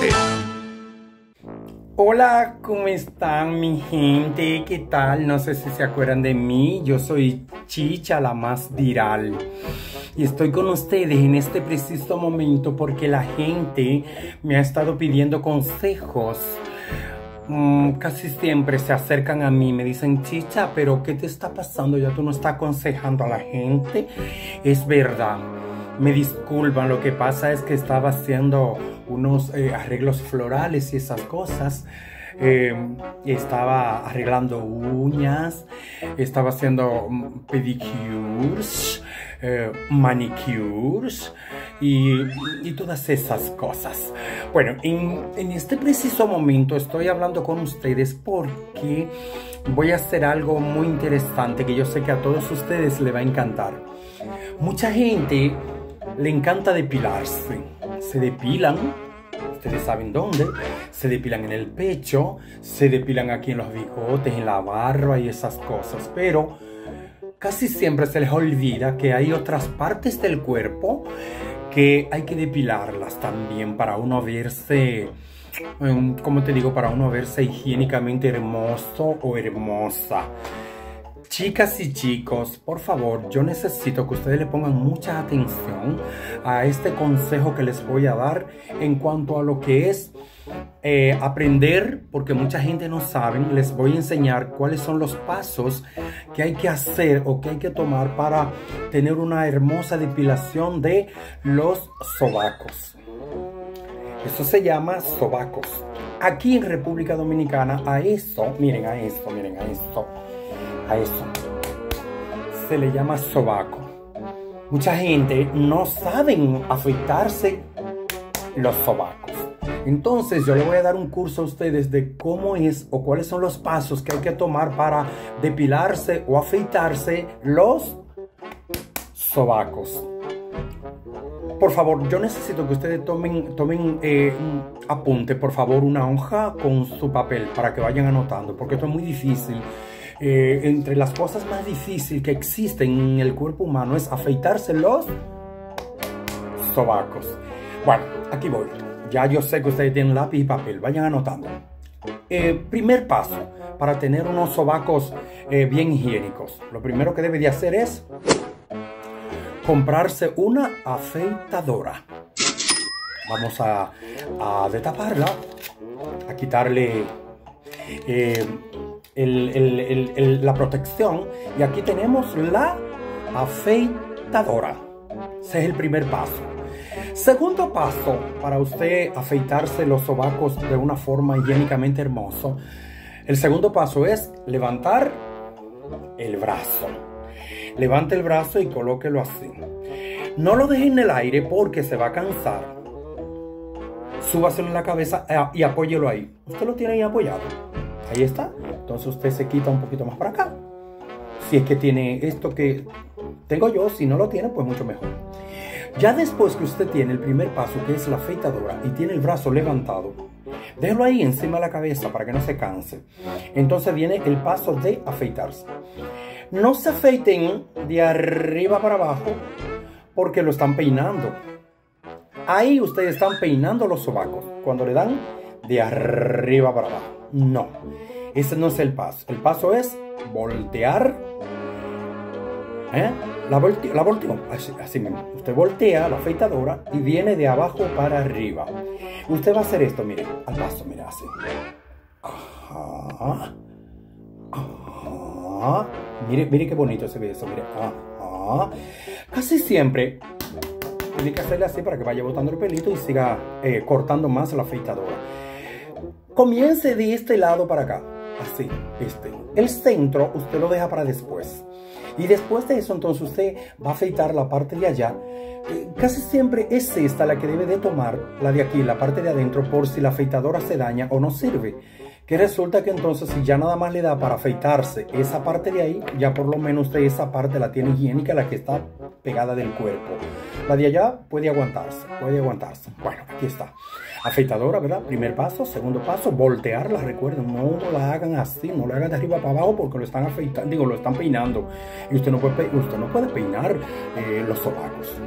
7. Hola, ¿cómo están mi gente? ¿Qué tal? No sé si se acuerdan de mí. Yo soy Chicha, la más viral. Y estoy con ustedes en este preciso momento porque la gente me ha estado pidiendo consejos. Mm, casi siempre se acercan a mí, me dicen, Chicha, pero ¿qué te está pasando? Ya tú no estás aconsejando a la gente. Es verdad. Me disculpan, lo que pasa es que estaba haciendo unos eh, arreglos florales y esas cosas. Eh, estaba arreglando uñas, estaba haciendo mm, pedicures, eh, manicures y, y, todas esas cosas. Bueno, en, en este preciso momento estoy hablando con ustedes porque voy a hacer algo muy interesante que yo sé que a todos ustedes le va a encantar. Mucha gente le encanta depilarse. Se depilan, ustedes saben dónde, se depilan en el pecho, se depilan aquí en los bigotes, en la barba y esas cosas, pero casi siempre se les olvida que hay otras partes del cuerpo que hay que depilarlas también para uno verse, em, como te digo, para uno verse higiénicamente hermoso o hermosa. Chicas y chicos, por favor, yo necesito que ustedes le pongan mucha atención a este consejo que les voy a dar en cuanto a lo que es eh, aprender, porque mucha gente no sabe, les voy a enseñar cuáles son los pasos que hay que hacer o que hay que tomar para tener una hermosa depilación de los sobacos. Eso se llama sobacos. Aquí en República Dominicana, a eso, miren a esto, miren a esto a eso. Se le llama sobaco. Mucha gente no saben afeitarse los sobacos. Entonces yo le voy a dar un curso a ustedes de cómo es o cuáles son los pasos que hay que tomar para depilarse o afeitarse los sobacos. Por favor, yo necesito que ustedes tomen, tomen eh, apunte, por favor, una hoja con su papel para que vayan anotando, porque esto es muy difícil. Eh, entre las cosas más difíciles que existen en el cuerpo humano es afeitarse los sobacos. Bueno, aquí voy. Ya yo sé que ustedes tienen lápiz y papel. Vayan anotando. Eh, primer paso para tener unos sobacos eh, bien higiénicos. Lo primero que debe de hacer es comprarse una afeitadora. Vamos a, a destaparla, a quitarle la protección y aquí tenemos la afeitadora. Ese es el primer paso. Segundo paso para usted afeitarse los sobacos de una forma higiénicamente hermoso. El segundo paso es levantar el brazo. Levante el brazo y colóquelo así. No lo deje en el aire porque se va a cansar. Súbaselo en la cabeza eh, y apóyelo ahí. Usted lo tiene ahí apoyado. Ahí está. Entonces usted se quita un poquito más para acá. Si es que tiene esto que tengo yo, si no lo tiene, pues mucho mejor. Ya después que usted tiene el primer paso, que es la afeitadora, y tiene el brazo levantado, déjelo ahí encima de la cabeza para que no se canse. Entonces viene el paso de afeitarse. No se afeiten de arriba para abajo porque lo están peinando. Ahí ustedes están peinando los sobacos cuando le dan de arriba para abajo. No, ese no es el paso. El paso es voltear. ¿eh? La, volteó, la volteó, así, mismo. Usted voltea la afeitadora y viene de abajo para arriba. Usted va a hacer esto, mire, al paso, mire, así. Mire, mire qué bonito se ve eso, mire. Casi siempre tiene que hacerle así para que vaya botando el pelito y siga eh, cortando más la afeitadora. Comience de este lado para acá. Así, este. El centro usted lo deja para después. Y después de eso, entonces usted va a afeitar la parte de allá. Eh, casi siempre es esta la que debe de tomar, la de aquí, la parte de adentro, por si la afeitadora se daña o no sirve. Que resulta que entonces si ya nada más le da para afeitarse esa parte de ahí, ya por lo menos usted esa parte la tiene higiénica, la que está pegada del cuerpo. La de allá puede aguantarse, puede aguantarse. Bueno, aquí está. Afeitadora, ¿verdad? Primer paso, segundo paso, voltearla, recuerden, no la hagan así, no la hagan de arriba para abajo porque lo están afeitando, digo, lo están peinando. Y usted no puede, usted no puede peinar eh, los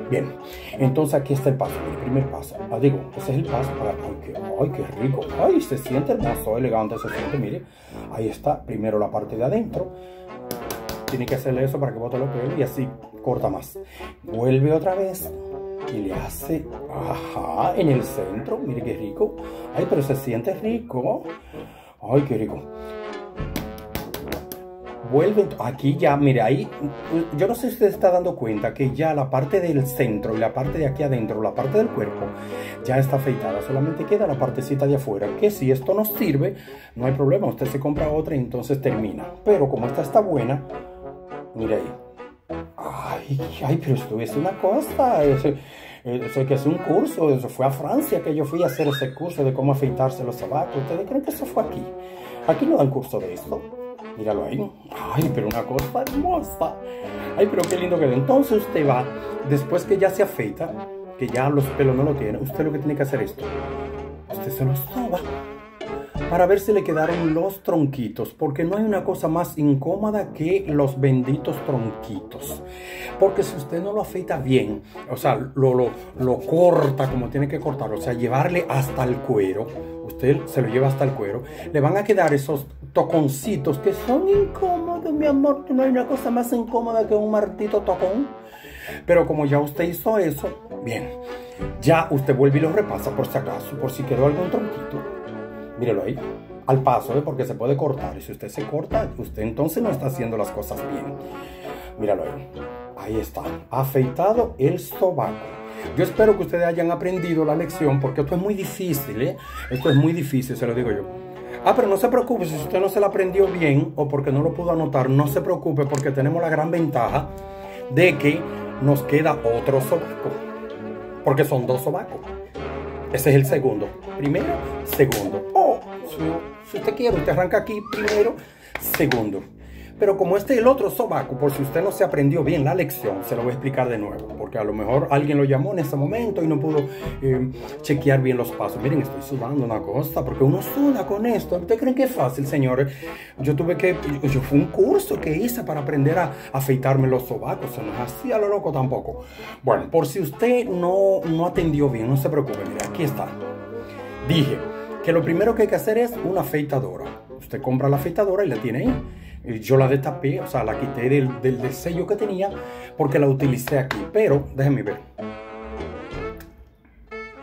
Bien, entonces aquí está el paso, el primer paso. Ah, digo, ese es el paso para, ay qué, rico, ay, se siente hermoso, elegante, se siente, mire, ahí está, primero la parte de adentro. Tiene que hacerle eso para que bote los pelos y así corta más. Vuelve otra vez y le hace, ajá, en el centro, mire qué rico. Ay, pero se siente rico. Ay, qué rico. Vuelve, aquí ya, mire, ahí, yo no sé si usted está dando cuenta que ya la parte del centro y la parte de aquí adentro, la parte del cuerpo, ya está afeitada. Solamente queda la partecita de afuera, que si esto nos sirve, no hay problema, usted se compra otra y entonces termina. Pero como esta está buena, mire ahí, Ay, ay, pero esto es una cosa. Eso, eso que es un curso. Eso fue a Francia que yo fui a hacer ese curso de cómo afeitarse los zapatos. ¿Ustedes creen que eso fue aquí? Aquí no dan curso de esto. Míralo ahí. Ay, pero una cosa hermosa. Ay, pero qué lindo quedó. Entonces usted va, después que ya se afeita, que ya los pelos no lo tiene, usted lo que tiene que hacer es esto. Usted se los soba para ver si le quedaron los tronquitos, porque no hay una cosa más incómoda que los benditos tronquitos. Porque si usted no lo afeita bien, o sea, lo, lo, lo corta como tiene que cortar, o sea, llevarle hasta el cuero, usted se lo lleva hasta el cuero, le van a quedar esos toconcitos que son incómodos, mi amor, no hay una cosa más incómoda que un martito tocón. Pero como ya usted hizo eso, bien, ya usted vuelve y lo repasa por si acaso, por si quedó algún tronquito mírelo ahí, al paso, ¿eh? porque se puede cortar. Y si usted se corta, usted entonces no está haciendo las cosas bien. Míralo ahí. Ahí está, afeitado el sobaco. Yo espero que ustedes hayan aprendido la lección porque esto es muy difícil, ¿eh? Esto es muy difícil, se lo digo yo. Ah, pero no se preocupe, si usted no se la aprendió bien o porque no lo pudo anotar, no se preocupe porque tenemos la gran ventaja de que nos queda otro sobaco. Porque son dos sobacos. Ese es el segundo. Primero, segundo. O si, usted quiere, usted arranca aquí primero, segundo. Pero como este es el otro sobaco, por si usted no se aprendió bien la lección, se lo voy a explicar de nuevo. Porque a lo mejor alguien lo llamó en ese momento y no pudo eh, chequear bien los pasos. Miren, estoy sudando una cosa, porque uno suda con esto. ¿Ustedes creen que es fácil, señores? Yo tuve que, yo fue un curso que hice para aprender a afeitarme los sobacos. No es así a lo loco tampoco. Bueno, por si usted no, no atendió bien, no se preocupe. Mire, aquí está. Dije que lo primero que hay que hacer es una afeitadora. Usted compra la afeitadora y la tiene ahí yo la destapé, o sea, la quité del, del, sello que tenía porque la utilicé aquí. Pero, déjenme ver.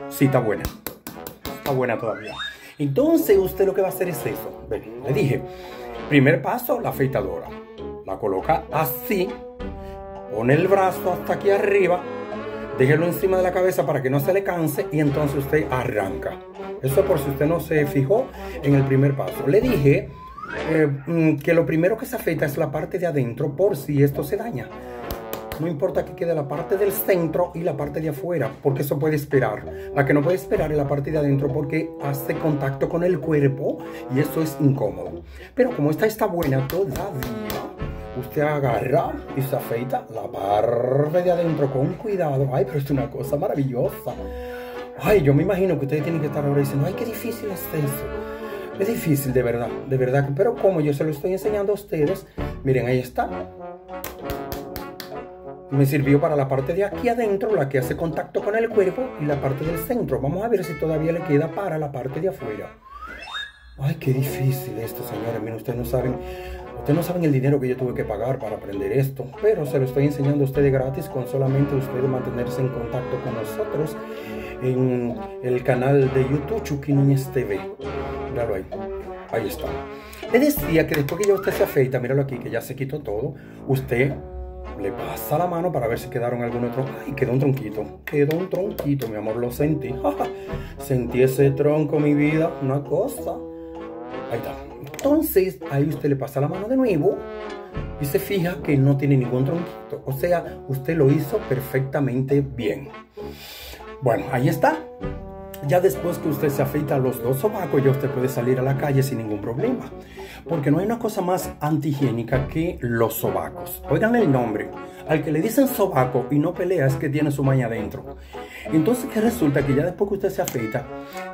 Sí, está buena. Está buena todavía. Entonces, usted lo que va a hacer es eso. Le dije, primer paso, la afeitadora. La coloca así, pone el brazo hasta aquí arriba, déjelo encima de la cabeza para que no se le canse y entonces usted arranca. Eso por si usted no se fijó en el primer paso. Le dije eh, mm, que lo primero que se afeita es la parte de adentro por si esto se daña. No importa que quede la parte del centro y la parte de afuera, porque eso puede esperar. La que no puede esperar es la parte de adentro porque hace contacto con el cuerpo y eso es incómodo. Pero como esta está buena todavía, usted agarra y se afeita la parte de adentro con cuidado. Ay, pero es una cosa maravillosa. Ay, yo me imagino que ustedes tienen que estar ahora diciendo, ay, qué difícil es eso. Es difícil, de verdad, de verdad. Pero como yo se lo estoy enseñando a ustedes, miren, ahí está. Me sirvió para la parte de aquí adentro, la que hace contacto con el cuerpo, y la parte del centro. Vamos a ver si todavía le queda para la parte de afuera. Ay, qué difícil esto, señores. Miren, ustedes no saben, ustedes no saben el dinero que yo tuve que pagar para aprender esto, pero se lo estoy enseñando a ustedes gratis con solamente ustedes mantenerse en contacto con nosotros en el canal de YouTube Chucky Núñez TV. Míralo ahí. Ahí está. Le decía que después que ya usted se afeita, míralo aquí, que ya se quitó todo, usted le pasa la mano para ver si quedaron algún otro. Ay, quedó un tronquito. Quedó un tronquito, mi amor, lo sentí. sentí ese tronco, mi vida. Una cosa. Ahí está. Entonces, ahí usted le pasa la mano de nuevo y se fija que no tiene ningún tronquito. O sea, usted lo hizo perfectamente bien. Bueno, ahí está. Ya después que usted se afeita los dos sobacos, ya usted puede salir a la calle sin ningún problema. Porque no hay una cosa más antihigiénica que los sobacos. Oigan el nombre. Al que le dicen sobaco y no pelea es que tiene su maña adentro. Entonces, ¿qué resulta? Que ya después que usted se afeita,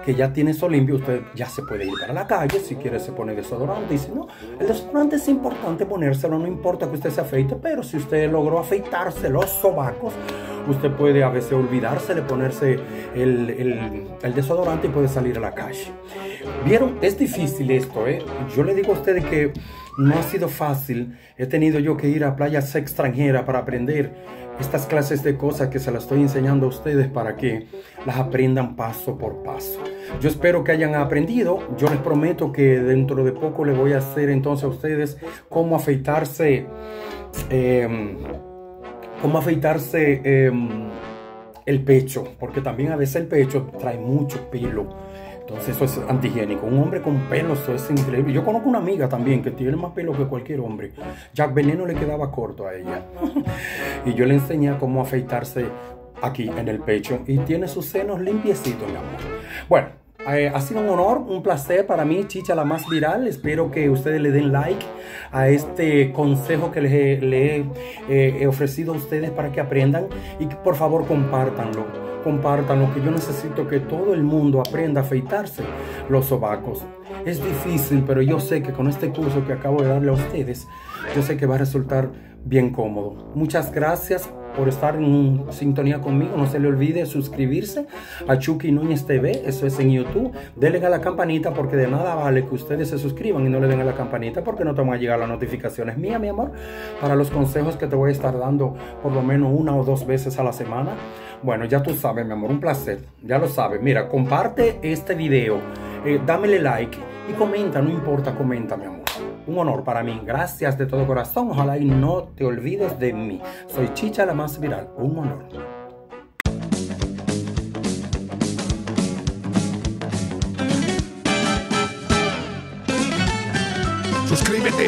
que ya tiene eso limpio, usted ya se puede ir para la calle, si quiere se pone desodorante. Dice, no, el desodorante es importante ponérselo, no importa que usted se afeite, pero si usted logró afeitarse los sobacos, usted puede a veces olvidarse de ponerse el, el, el desodorante y puede salir a la calle. Vieron, es difícil esto, ¿eh? Yo le digo a ustedes que no ha sido fácil. He tenido yo que ir a playas extranjeras para aprender estas clases de cosas que se las estoy enseñando a ustedes para que las aprendan paso por paso. Yo espero que hayan aprendido. Yo les prometo que dentro de poco les voy a hacer entonces a ustedes cómo afeitarse, eh, cómo afeitarse eh, el pecho, porque también a veces el pecho trae mucho pelo. Entonces eso es antihigiénico. Un hombre con pelo, eso es increíble. Yo conozco una amiga también que tiene más pelo que cualquier hombre. Jack Veneno le quedaba corto a ella. y yo le enseñé cómo afeitarse aquí en el pecho. Y tiene sus senos limpiecitos, mi amor. Bueno, eh, ha sido un honor, un placer para mí, Chicha la más viral. Espero que ustedes le den like a este consejo que les he, le eh, ofrecido a ustedes para que aprendan y que por favor compártanlo compartan que yo necesito que todo el mundo aprenda a afeitarse los sobacos. Es difícil, pero yo sé que con este curso que acabo de darle a ustedes, yo sé que va a resultar bien cómodo. Muchas gracias por estar en sintonía conmigo. No se le olvide suscribirse a Chucky Núñez TV, eso es en YouTube. Denle a la campanita porque de nada vale que ustedes se suscriban y no le den a la campanita porque no te van a llegar las notificaciones mías, mi amor, para los consejos que te voy a estar dando por lo menos una o dos veces a la semana. Bueno, ya tú sabes, mi amor, un placer. Ya lo sabes. Mira, comparte este video, eh, dámele like y comenta, no importa, comenta, mi amor un honor para mí. Gracias de todo corazón. Ojalá y no te olvides de mí. Soy Chicha la más viral. Un honor. Suscríbete.